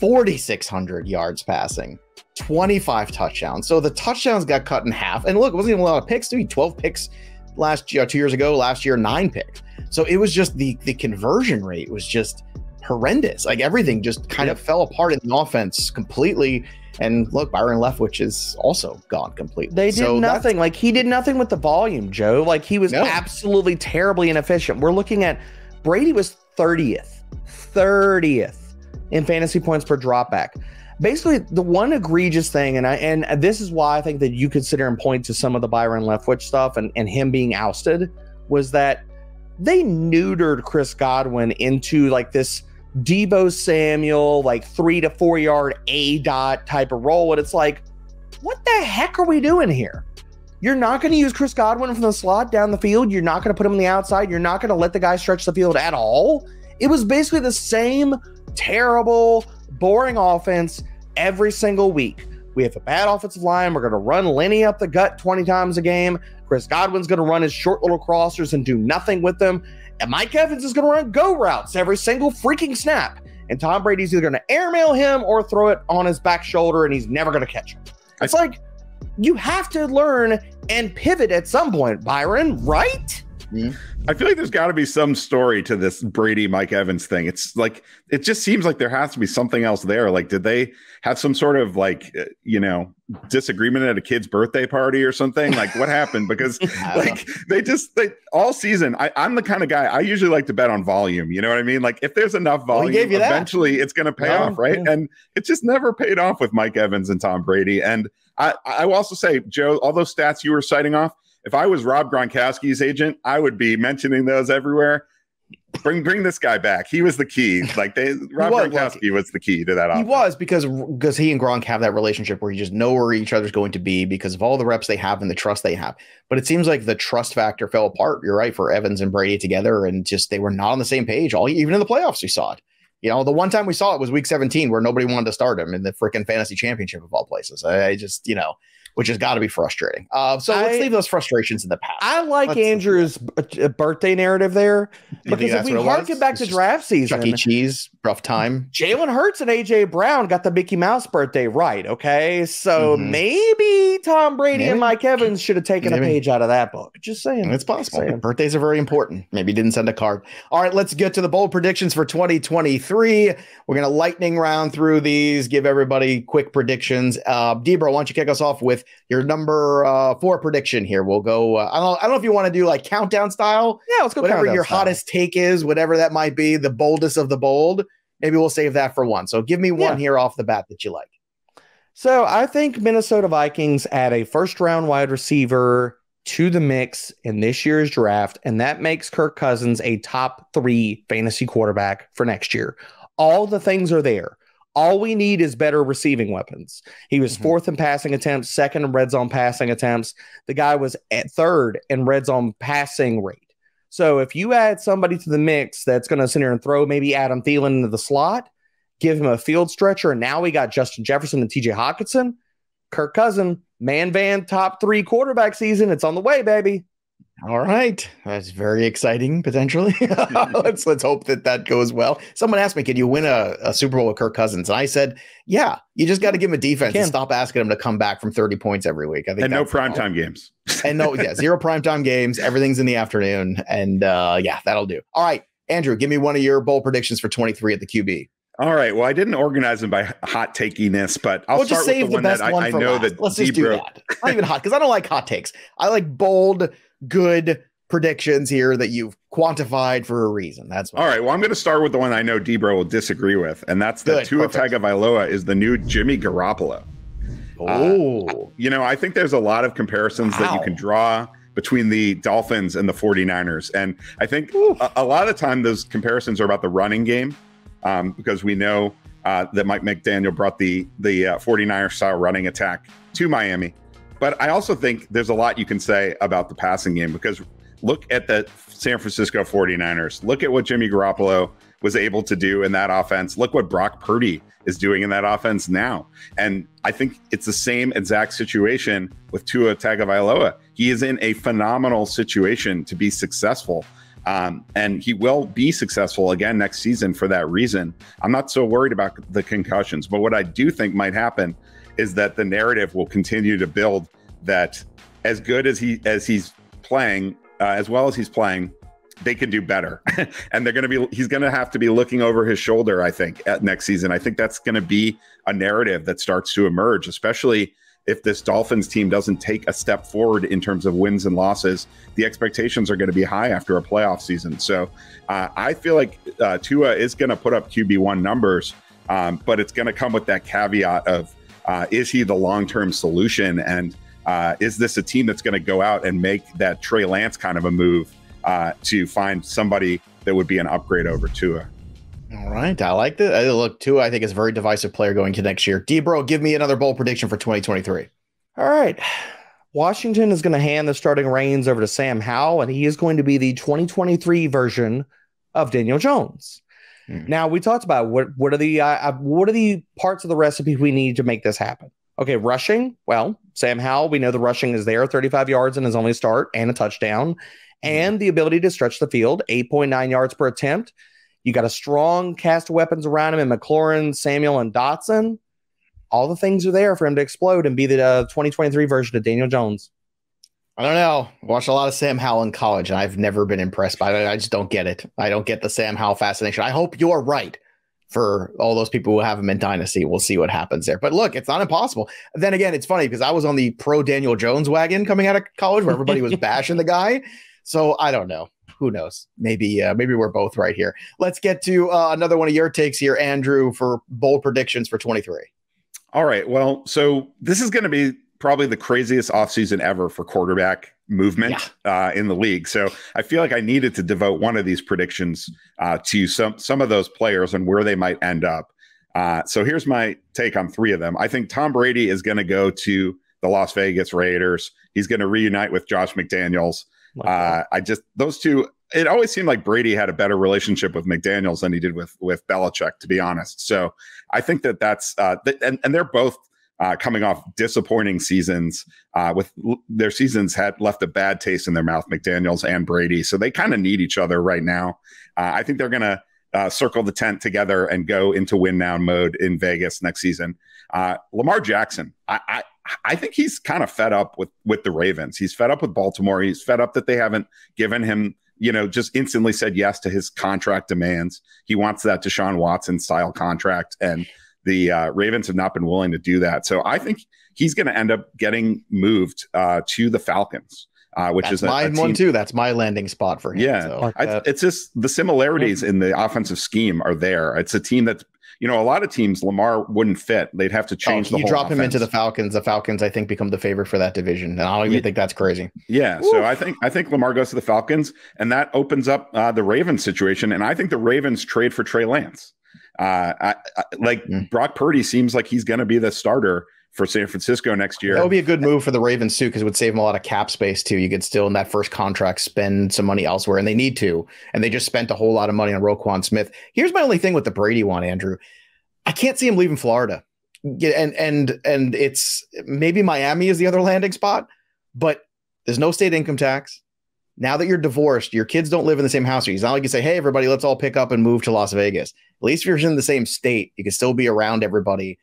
4,600 yards passing, 25 touchdowns. So the touchdowns got cut in half. And look, it wasn't even a lot of picks. Dude, 12 picks last year, two years ago. Last year, nine picks. So it was just the the conversion rate was just horrendous. Like everything just kind of fell apart in the offense completely. And look, Byron Leftwich is also gone completely. They did So nothing. Like he did nothing with the volume, Joe. Like he was No. absolutely terribly inefficient. We're looking at Brady was 30th, 30th in fantasy points per dropback. Basically, the one egregious thing, and I and this is why I think that you consider and point to some of the Byron Leftwich stuff and, and him being ousted, was that they neutered Chris Godwin into like this Deebo Samuel, like three to four yard aDOT type of role. And it's like, what the heck are we doing here? You're not going to use Chris Godwin from the slot down the field. You're not going to put him on the outside. You're not going to let the guy stretch the field at all. It was basically the same terrible, boring offense every single week. We have a bad offensive line. We're going to run Lenny up the gut 20 times a game. Chris Godwin's going to run his short little crossers and do nothing with them. And Mike Evans is going to run go routes every single freaking snap. And Tom Brady's either going to airmail him or throw it on his back shoulder and he's never going to catch it. It's like you have to learn and pivot at some point, Byron, right? I feel like there's got to be some story to this Brady Mike Evans thing. It's like it just seems like there has to be something else there. Like, did they have some sort of like uh, you know disagreement at a kid's birthday party or something? Like, what happened? Because I don't like they just they all season. I, I'm the kind of guy I usually like to bet on volume. You know what I mean? Like, if there's enough volume, gave you that. eventually it's going to pay Yeah, off, right? yeah. And it just never paid off with Mike Evans and Tom Brady. And I, I will also say, Joe, all those stats you were citing off. If I was Rob Gronkowski's agent, I would be mentioning those everywhere. Bring bring this guy back. He was the key. Like they Rob was, Gronkowski was the key to that. He was because because he and Gronk have that relationship where you just know where each other's going to be because of all the reps they have and the trust they have. But it seems like the trust factor fell apart. You're right for Evans and Brady together, and just they were not on the same page. All even in the playoffs, we saw it. You know, the one time we saw it was Week 17, where nobody wanted to start him in the freaking fantasy championship of all places. I, I just you know, which has got to be frustrating. Uh, so let's leave those frustrations in the past. I like Let's- Andrew's birthday narrative there because if we harken back It's to draft season, Chuck E. Cheese, rough time. Jalen Hurts and AJ Brown got the Mickey Mouse birthday right. Okay, so Mhm. maybe Tom Brady Maybe. and Mike Evans should have taken Maybe. a page out of that book. Just saying. It's possible. Saying. Birthdays are very important. Maybe didn't send a card. All right, let's get to the bold predictions for 2023. We're going to lightning round through these, give everybody quick predictions. Uh, Debro, why don't you kick us off with your number uh, four prediction here? We'll go. Uh, I, don't, I don't know if you want to do like countdown style, yeah, let's go. whatever your style. hottest take is, whatever that might be, the boldest of the bold. Maybe we'll save that for one. So give me one Yeah. here off the bat that you like. So I think Minnesota Vikings add a first round wide receiver to the mix in this year's draft, and that makes Kirk Cousins a top three fantasy quarterback for next year. All the things are there. All we need is better receiving weapons. He was Mhm. fourth in passing attempts, second in red zone passing attempts. The guy was at third in red zone passing rate. So if you add somebody to the mix that's going to sit here and throw maybe Adam Thielen into the slot, give him a field stretcher, and now we got Justin Jefferson and TJ Hockenson, Kirk Cousin, man van top three quarterback season. It's on the way, baby. All right, that's very exciting potentially. let's let's hope that that goes well. Someone asked me, "Can you win a, a Super Bowl with Kirk Cousins?" And I said, "Yeah, you just got to give him a defense and stop asking him to come back from thirty points every week." I think and no primetime games. and no, yeah, zero primetime games. Everything's in the afternoon, and uh, yeah, that'll do. All right, Andrew, give me one of your bold predictions for twenty three at the QB. All right. Well, I didn't organize them by hot takiness, but I'll we'll start just save with the one best that I, one I for know last. that Let's just do Debro- that. Not even hot because I don't like hot takes. I like bold, good predictions here that you've quantified for a reason. That's what All right. Well, I'm going to start with the one I know Debro will disagree with, and that's that Good, Tua. Tagovailoa is the new Jimmy Garoppolo. Oh, You know, I think there's a lot of comparisons that you can draw between the Dolphins and the 49ers. And I think a, a, lot of the time those comparisons are about the running game um, because we know uh, that Mike McDaniel brought the the uh, 49er style running attack to Miami. But I also think there's a lot you can say about the passing game because look at the San Francisco 49ers. Look at what Jimmy Garoppolo was able to do in that offense. Look what Brock Purdy is doing in that offense now. And I think it's the same exact situation with Tua Tagovailoa. He is in a phenomenal situation to be successful. Um, and he will be successful again next season for that reason. I'm not so worried about the concussions, but what I do think might happen is that the narrative will continue to build that as good as he as he's playing, uh, as well as he's playing, they can do better. And they're going to be he's going to have to be looking over his shoulder i think at next season. I think that's going to be a narrative that starts to emerge especially if this dolphins team doesn't take a step forward in terms of wins and losses. The expectations are going to be high after a playoff season. So uh, i feel like uh, tua is going to put up qb1 numbers um, but it's going to come with that caveat of uh, is he the long-term solution and uh, is this a team that's going to go out and make that trey lance kind of a move uh, to find somebody that would be an upgrade over Tua. All right, I like that. Look, Tua, I think is a very divisive player going to next year. Debro, give me another bold prediction for 2023. All right. Washington is going to hand the starting reins over to Sam Howell, and he is going to be the 2023 version of Daniel Jones. Hmm. Now we talked about what what are the uh, uh, what are the parts of the recipe we need to make this happen. Okay, rushing. Well, Sam Howell, we know the rushing is there, 35 yards in his only start and a touchdown. Mm-hmm. and the ability to stretch the field, 8.9 yards per attempt. You got a strong cast of weapons around him in McLaurin, Samuel, and Dotson. All the things are there for him to explode and be the uh, 2023 version of Daniel Jones. I don't know. Watched a lot of Sam Howell in college, and I've never been impressed by it. I just don't get it. I don't get the Sam Howell fascination. I hope you're right for all those people who have him in Dynasty. We'll see what happens there. But look, it's not impossible. Then again, it's funny because I was on the pro Daniel Jones wagon coming out of college where everybody was bashing the guy. So I don't know. Who knows? Maybe uh, maybe we're both right here. Let's get to uh, another one of your takes here, Andrew, for bold predictions for 23. All right. Well, so this is going to be probably the craziest offseason ever for quarterback movement yeah. uh, in the league. So I feel like I needed to devote one of these predictions uh, to some some of those players and where they might end up. Uh, so here's my take on three of them. I think Tom Brady is going to go to the Las Vegas Raiders. He's going to reunite with Josh McDaniels. Uh, I just those two. It always seemed like Brady had a better relationship with McDaniels than he did with with Belichick, to be honest. So I think that that's uh, th- and and they're both uh, coming off disappointing seasons. Uh, with their seasons had left a bad taste in their mouth, McDaniels and Brady. So they kind of need each other right now. Uh, I think they're gonna. Uh, circle the tent together and go into win now mode in Vegas next season. Uh, Lamar Jackson, I, I, I think he's kind of fed up with with the Ravens. He's fed up with Baltimore. He's fed up that they haven't given him, you know, just instantly said yes to his contract demands. He wants that Deshaun Watson style contract, and the uh, Ravens have not been willing to do that. So I think he's going to end up getting moved uh, to the Falcons. Uh, which That's is a, my a one too. That's my landing spot for him. Yeah, so. I, it's just the similarities in the offensive scheme are there. It's a team that's you know, a lot of teams Lamar wouldn't fit. They'd have to change oh, the you drop offense. him into the Falcons. The Falcons, I think, become the favorite for that division, and I don't even yeah. think that's crazy. Yeah, Oof. so I think I think Lamar goes to the Falcons, and that opens up uh, the Ravens situation. And I think the Ravens trade for Trey Lance. Uh, I, I, like mm. Brock Purdy seems like he's going to be the starter for San Francisco next year. That would be a good move for the Ravens too, because it would save them a lot of cap space too. You could still in that first contract spend some money elsewhere, and they need to. And they just spent a whole lot of money on Roquan Smith. Here's my only thing with the Brady one, Andrew. I can't see him leaving Florida. And and and it's maybe Miami is the other landing spot, but there's no state income tax. Now that you're divorced, your kids don't live in the same house. It's not like you say, "Hey, everybody, let's all pick up and move to Las Vegas." At least if you're in the same state, you can still be around everybody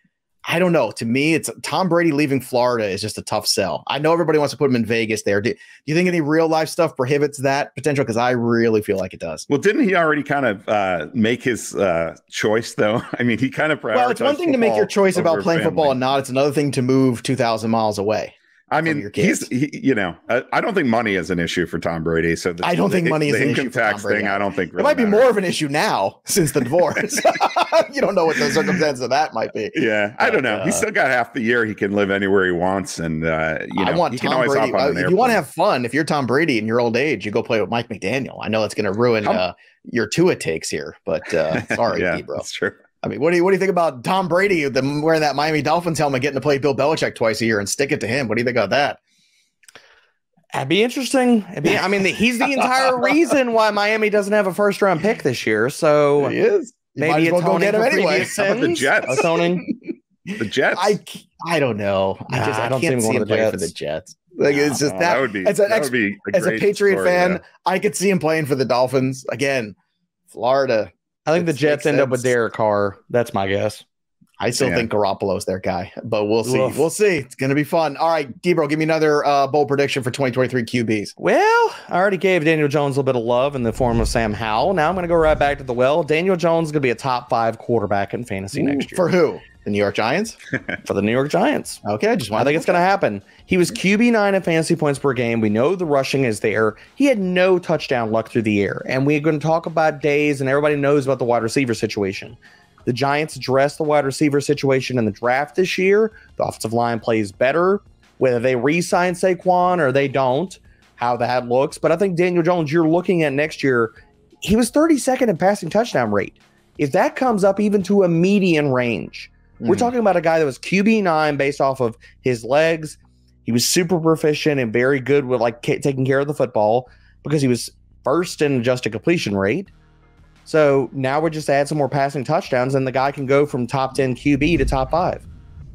I don't know. To me, it's Tom Brady leaving Florida is just a tough sell. I know everybody wants to put him in Vegas there. Do, do you think any real life stuff prohibits that potential? Because I really feel like it does. Well, didn't he already kind of uh, make his uh, choice, though? I mean, he kind of well, it's one thing to make your choice about playing family. football and not. It's another thing to move two thousand miles away. I mean, he's he, you know, I, I, don't think money is an issue for Tom Brady. So the, I don't think money the, is the an income issue tax thing. I don't think really it might be matters. more of an issue now since the divorce. you don't know what the circumstances of that might be. Yeah, I don't know. Uh, He's still got half the year. He can live anywhere he wants, and uh, you know, I want Tom Brady. Uh, if you want to have fun, if you're Tom Brady in your old age, you go play with Mike McDaniel. I know that's going to ruin uh, your Tua takes here, but uh, sorry, yeah, bro. That's true. I mean, what do you what do you think about Tom Brady the, wearing that Miami Dolphins helmet, getting to play Bill Belichick twice a year and stick it to him? What do you think about that? That'd be interesting. Be, I mean, he's the entire reason why Miami doesn't have a first round pick this year. So he is. You maybe well go get him anyway. the Jets? Atoning. the Jets. I I don't know. I just nah, I, I don't can't see him playing for the Jets. Like it's just that, that would be as an ex, be a as a Patriot story, fan, yeah. I could see him playing for the Dolphins again. Florida. I think the Jets end up with Derek Carr. That's my guess. I still yeah. think Garoppolo's their guy, but we'll see. Oof. We'll see. It's going to be fun. All right, Debro, give me another uh, bold prediction for 2023 QBs. Well, I already gave Daniel Jones a little bit of love in the form of Sam Howell. Now I'm going to go right back to the well. Daniel Jones is going to be a top five quarterback in fantasy Ooh, next year. For who? The New York Giants? for the New York Giants. Okay, I just want. I think it's going to happen. He was QB nine in fantasy points per game. We know the rushing is there. He had no touchdown luck through the air, and we're going to talk about days, and everybody knows about the wide receiver situation. The Giants address the wide receiver situation in the draft this year. The offensive line plays better. Whether they re-sign Saquon or they don't, how that looks. But I think Daniel Jones, you're looking at next year. He was 32nd in passing touchdown rate. If that comes up even to a median range, mm. we're talking about a guy that was QB nine based off of his legs. He was super proficient and very good with like taking care of the football because he was first in adjusted completion rate. So now we're just add some more passing touchdowns, and the guy can go from top 10 QB to top five.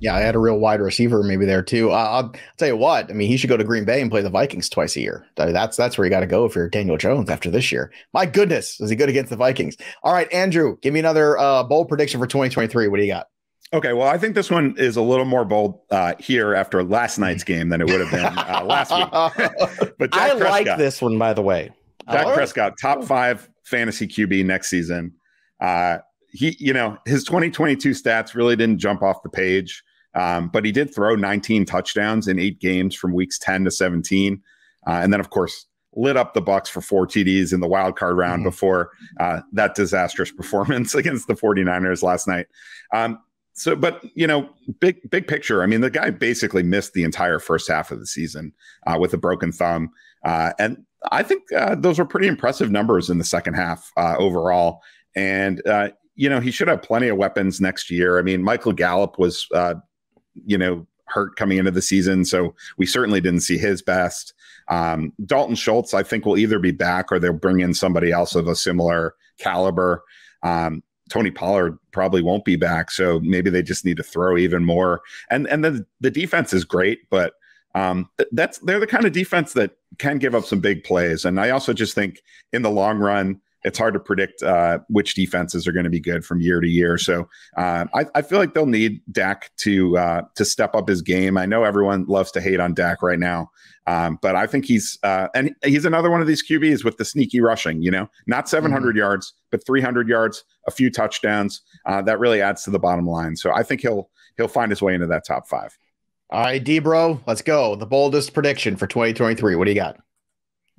Yeah, I had a real wide receiver maybe there too. Uh, I'll tell you what. I mean, he should go to Green Bay and play the Vikings twice a year. That's that's where you got to go if you're Daniel Jones after this year. My goodness, is he good against the Vikings? All right, Andrew, give me another uh, bold prediction for 2023. What do you got? Okay, well, I think this one is a little more bold uh, here after last night's game than it would have been uh, last week. but I Prescott, like this one, by the way. Dak Prescott, top five fantasy QB next season. Uh, he, you know, his 2022 stats really didn't jump off the page, um, but he did throw 19 touchdowns in eight games from weeks 10 to 17, uh, and then of course lit up the Bucs for four TDs in the wild card round mm-hmm. before uh, that disastrous performance against the 49ers last night. Um, so, but you know, big big picture. I mean, the guy basically missed the entire first half of the season uh, with a broken thumb, uh, and I think uh, those are pretty impressive numbers in the second half uh, overall. And uh, you know, he should have plenty of weapons next year. I mean, Michael Gallup was, uh, you know, hurt coming into the season, so we certainly didn't see his best. Um, Dalton Schultz, I think, will either be back or they'll bring in somebody else of a similar caliber. Um, Tony Pollard probably won't be back, so maybe they just need to throw even more. And and the the defense is great, but um, th- that's they're the kind of defense that can give up some big plays. And I also just think in the long run, it's hard to predict uh, which defenses are going to be good from year to year. So uh, I, I, feel like they'll need Dak to uh, to step up his game. I know everyone loves to hate on Dak right now, um, but I think he's uh, and he's another one of these QBs with the sneaky rushing. You know, not 700 mm-hmm. yards, but 300 yards, a few touchdowns. Uh, that really adds to the bottom line. So I think he'll he'll find his way into that top five. All right, D bro, let's go. The boldest prediction for 2023. What do you got?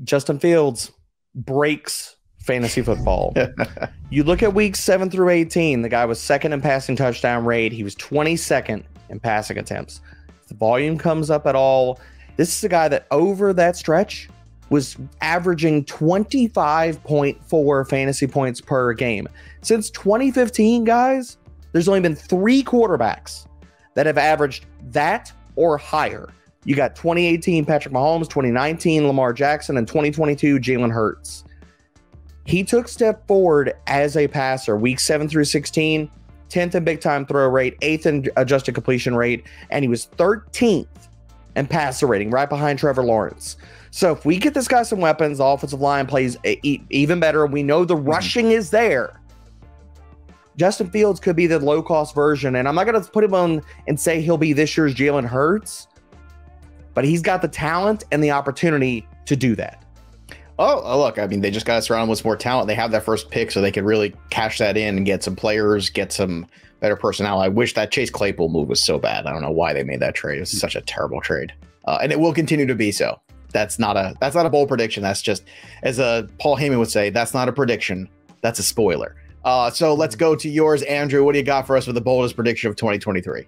Justin Fields breaks fantasy football. you look at weeks 7 through 18, the guy was second in passing touchdown rate. He was 22nd in passing attempts. If the volume comes up at all, this is a guy that over that stretch was averaging 25.4 fantasy points per game. Since 2015, guys, there's only been three quarterbacks that have averaged that or higher. You got 2018 Patrick Mahomes, 2019 Lamar Jackson, and 2022 Jalen Hurts. He took step forward as a passer, week 7 through 16, 10th in big time throw rate, 8th in adjusted completion rate, and he was 13th in passer rating, right behind Trevor Lawrence. So if we get this guy some weapons, the offensive line plays even better. We know the mm-hmm. rushing is there. Justin Fields could be the low cost version. And I'm not going to put him on and say he'll be this year's Jalen Hurts, but he's got the talent and the opportunity to do that. Oh, oh, look, I mean, they just got to surround with more talent. They have that first pick, so they could really cash that in and get some players, get some better personnel. I wish that Chase Claypool move was so bad. I don't know why they made that trade. It's such a terrible trade, uh, and it will continue to be so. That's not a that's not a bold prediction. That's just as a uh, Paul Heyman would say. That's not a prediction. That's a spoiler. Uh, so let's go to yours, Andrew. What do you got for us for the boldest prediction of 2023?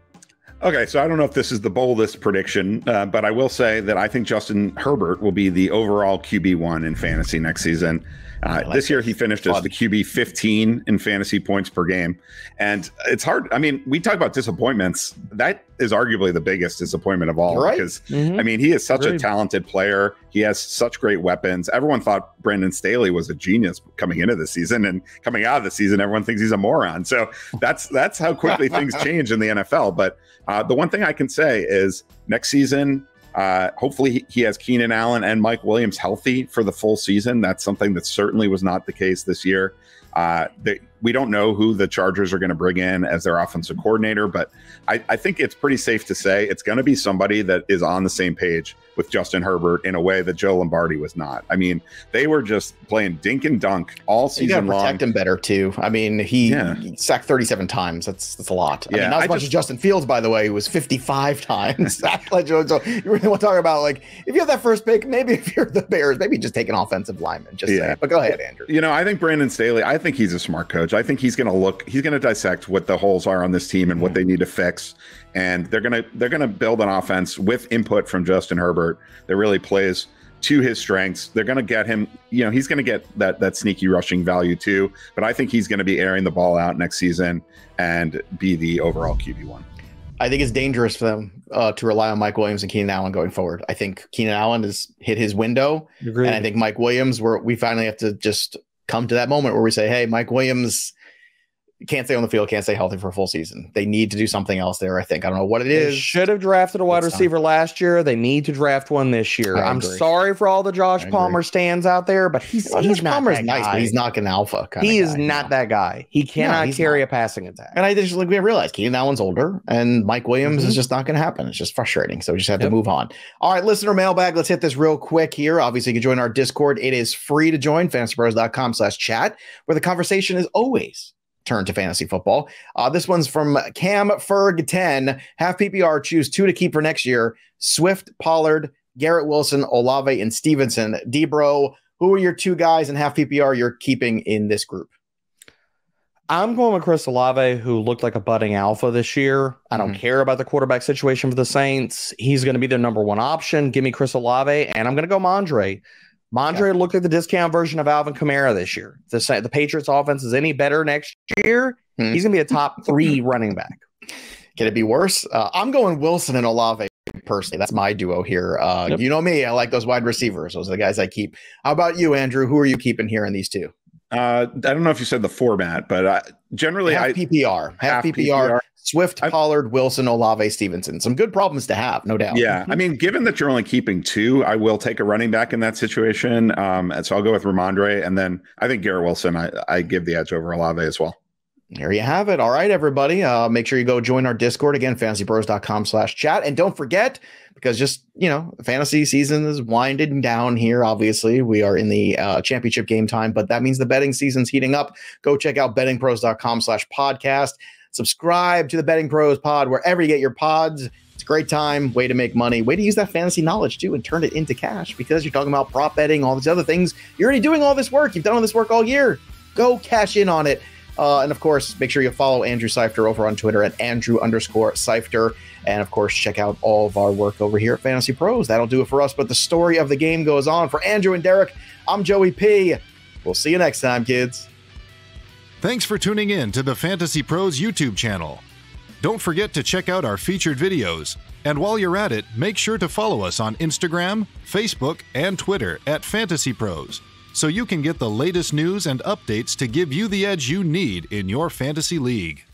Okay, so I don't know if this is the boldest prediction, uh, but I will say that I think Justin Herbert will be the overall QB one in fantasy next season. Uh, like this year, he finished as the QB 15 in fantasy points per game. And it's hard. I mean, we talk about disappointments. That is arguably the biggest disappointment of all right. because, mm-hmm. I mean, he is such Agreed. a talented player. He has such great weapons. Everyone thought Brandon Staley was a genius coming into the season, and coming out of the season, everyone thinks he's a moron. So that's that's how quickly things change in the NFL. But uh, the one thing I can say is next season, uh, hopefully, he has Keenan Allen and Mike Williams healthy for the full season. That's something that certainly was not the case this year. Uh, they, we don't know who the Chargers are going to bring in as their offensive mm-hmm. coordinator, but I, I think it's pretty safe to say it's going to be somebody that is on the same page with Justin Herbert in a way that Joe Lombardi was not. I mean, they were just playing dink and dunk all season you long. Protect him better too. I mean, he, yeah. sacked 37 times. That's that's a lot. I yeah, mean, not as I much just, as Justin Fields, by the way, who was 55 times. so you really want to talk about like if you have that first pick, maybe if you're the Bears, maybe just take an offensive lineman. Just yeah. But go ahead, Andrew. You know, I think Brandon Staley. I think he's a smart coach. I think he's going to look. He's going to dissect what the holes are on this team and mm-hmm. what they need to fix and they're gonna they're gonna build an offense with input from Justin Herbert that really plays to his strengths. They're gonna get him, you know, he's gonna get that that sneaky rushing value too. But I think he's gonna be airing the ball out next season and be the overall QB one. I think it's dangerous for them uh, to rely on Mike Williams and Keenan Allen going forward. I think Keenan Allen has hit his window, Agreed. and I think Mike Williams, where we finally have to just come to that moment where we say, "Hey, Mike Williams." Can't stay on the field, can't stay healthy for a full season. They need to do something else there. I think I don't know what it is. They should have drafted a wide it's receiver last year. They need to draft one this year. I'm sorry for all the Josh Palmer stands out there, but he's, well, he's not Palmer's nice, guy. but he's not an alpha. he is guy, not that guy. He cannot no, carry not. a passing attack. And I just like we realized Keenan Allen's older, and Mike Williams mm-hmm. is just not going to happen. It's just frustrating. So we just have yep. to move on. All right, listener mailbag. Let's hit this real quick here. Obviously, you can join our Discord. It is free to join. FantasyPros.com slash chat, where the conversation is always turn to fantasy football. Uh, this one's from Cam Ferg 10. Half PPR, choose two to keep for next year Swift, Pollard, Garrett Wilson, Olave, and Stevenson. Debro, who are your two guys in half PPR you're keeping in this group? I'm going with Chris Olave, who looked like a budding alpha this year. I don't mm-hmm. care about the quarterback situation for the Saints. He's going to be their number one option. Give me Chris Olave, and I'm going to go Mondre. Mondre yeah. looked like the discount version of Alvin Kamara this year. The, the Patriots offense is any better next year, hmm. he's going to be a top three running back. Can it be worse? Uh, I'm going Wilson and Olave personally. That's my duo here. Uh, yep. You know me. I like those wide receivers. Those are the guys I keep. How about you, Andrew? Who are you keeping here in these two? Uh, I don't know if you said the format, but uh, generally half I, PPR, half, half PPR, PPR, Swift, I, Pollard, Wilson, Olave, Stevenson. Some good problems to have, no doubt. Yeah. I mean, given that you're only keeping two, I will take a running back in that situation. Um, and so I'll go with Rhamondre. And then I think Garrett Wilson, I, I give the edge over Olave as well. There you have it. All right, everybody. Uh, make sure you go join our Discord again, fantasypros.com slash chat. And don't forget, because just, you know, fantasy season is winding down here. Obviously, we are in the uh, championship game time, but that means the betting season's heating up. Go check out bettingpros.com slash podcast. Subscribe to the Betting Pros pod wherever you get your pods. It's a great time, way to make money, way to use that fantasy knowledge too and turn it into cash because you're talking about prop betting, all these other things. You're already doing all this work. You've done all this work all year. Go cash in on it. Uh, and of course, make sure you follow Andrew Seifter over on Twitter at Andrew underscore Seifter. And of course, check out all of our work over here at Fantasy Pros. That'll do it for us. But the story of the game goes on. For Andrew and Derek, I'm Joey P. We'll see you next time, kids. Thanks for tuning in to the Fantasy Pros YouTube channel. Don't forget to check out our featured videos. And while you're at it, make sure to follow us on Instagram, Facebook, and Twitter at Fantasy Pros so you can get the latest news and updates to give you the edge you need in your fantasy league.